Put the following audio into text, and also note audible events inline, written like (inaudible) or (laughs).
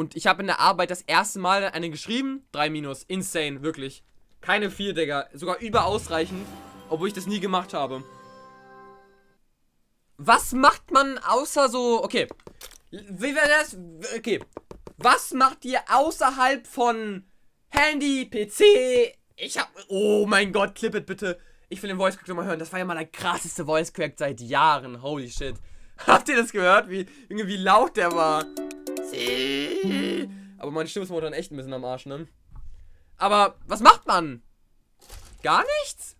Und ich habe in der Arbeit das erste Mal eine geschrieben. 3 minus. Insane, wirklich. Keine 4, Digga. Sogar überausreichend. Obwohl ich das nie gemacht habe. Was macht man außer so. Okay. Wie wäre das? Okay. Was macht ihr außerhalb von Handy, PC? Ich hab. Oh mein Gott, clip it bitte. Ich will den Voice Crack nochmal hören. Das war ja mal der krasseste Voice Crack seit Jahren. Holy shit. (laughs) Habt ihr das gehört? Wie, irgendwie laut der war. Aber meine Stimme ist momentan echt ein bisschen am Arsch, ne? Aber was macht man? Gar nichts?